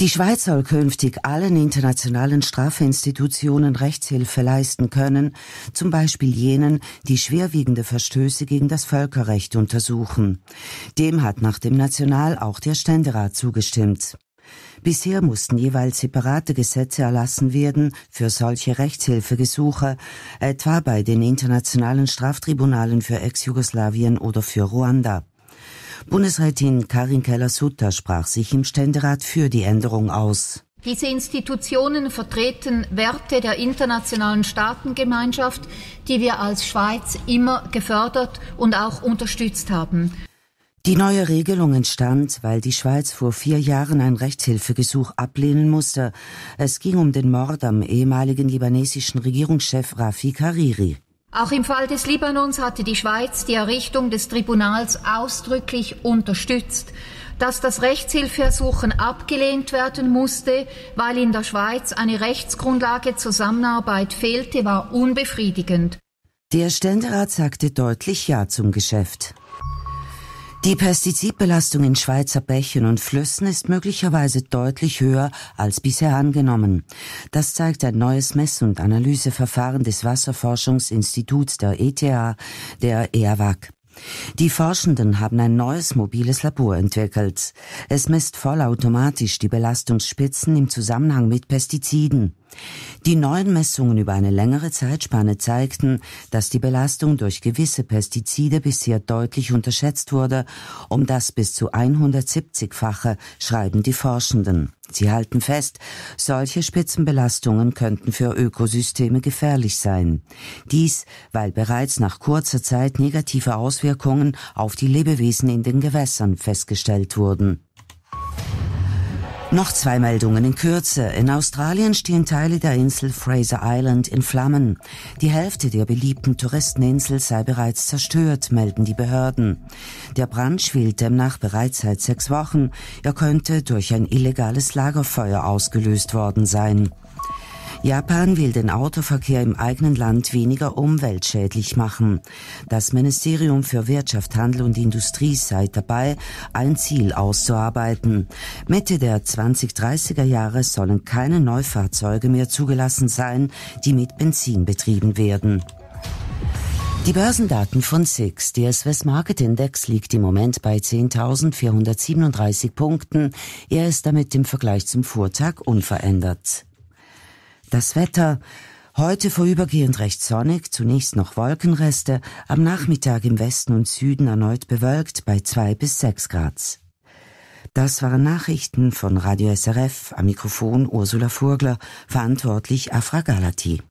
Die Schweiz soll künftig allen internationalen Strafinstitutionen Rechtshilfe leisten können, zum Beispiel jenen, die schwerwiegende Verstöße gegen das Völkerrecht untersuchen. Dem hat nach dem National auch der Ständerat zugestimmt. Bisher mussten jeweils separate Gesetze erlassen werden für solche Rechtshilfegesuche, etwa bei den internationalen Straftribunalen für Ex-Jugoslawien oder für Ruanda. Bundesrätin Karin Keller-Sutter sprach sich im Ständerat für die Änderung aus. Diese Institutionen vertreten Werte der internationalen Staatengemeinschaft, die wir als Schweiz immer gefördert und auch unterstützt haben. Die neue Regelung entstand, weil die Schweiz vor vier Jahren ein Rechtshilfegesuch ablehnen musste. Es ging um den Mord am ehemaligen libanesischen Regierungschef Rafik Hariri. Auch im Fall des Libanons hatte die Schweiz die Errichtung des Tribunals ausdrücklich unterstützt. Dass das Rechtshilfeersuchen abgelehnt werden musste, weil in der Schweiz eine Rechtsgrundlage Zusammenarbeit fehlte, war unbefriedigend. Der Ständerat sagte deutlich Ja zum Geschäft. Die Pestizidbelastung in Schweizer Bächen und Flüssen ist möglicherweise deutlich höher als bisher angenommen. Das zeigt ein neues Mess- und Analyseverfahren des Wasserforschungsinstituts der ETH, der EAWAG. Die Forschenden haben ein neues mobiles Labor entwickelt. Es misst vollautomatisch die Belastungsspitzen im Zusammenhang mit Pestiziden. Die neuen Messungen über eine längere Zeitspanne zeigten, dass die Belastung durch gewisse Pestizide bisher deutlich unterschätzt wurde, um das bis zu 170-fache, schreiben die Forschenden. Sie halten fest, solche Spitzenbelastungen könnten für Ökosysteme gefährlich sein. Dies, weil bereits nach kurzer Zeit negative Auswirkungen auf die Lebewesen in den Gewässern festgestellt wurden. Noch zwei Meldungen in Kürze. In Australien stehen Teile der Insel Fraser Island in Flammen. Die Hälfte der beliebten Touristeninsel sei bereits zerstört, melden die Behörden. Der Brand schwelt demnach bereits seit sechs Wochen. Er könnte durch ein illegales Lagerfeuer ausgelöst worden sein. Japan will den Autoverkehr im eigenen Land weniger umweltschädlich machen. Das Ministerium für Wirtschaft, Handel und Industrie sei dabei, ein Ziel auszuarbeiten. Mitte der 2030er Jahre sollen keine Neufahrzeuge mehr zugelassen sein, die mit Benzin betrieben werden. Die Börsendaten von SIX, der Swiss Market Index liegt im Moment bei 10.437 Punkten. Er ist damit im Vergleich zum Vortag unverändert. Das Wetter Heute vorübergehend recht sonnig, zunächst noch Wolkenreste, am Nachmittag im Westen und Süden erneut bewölkt bei zwei bis sechs Grad. Das waren Nachrichten von Radio SRF, am Mikrofon Ursula Furgler, verantwortlich Afra Galati.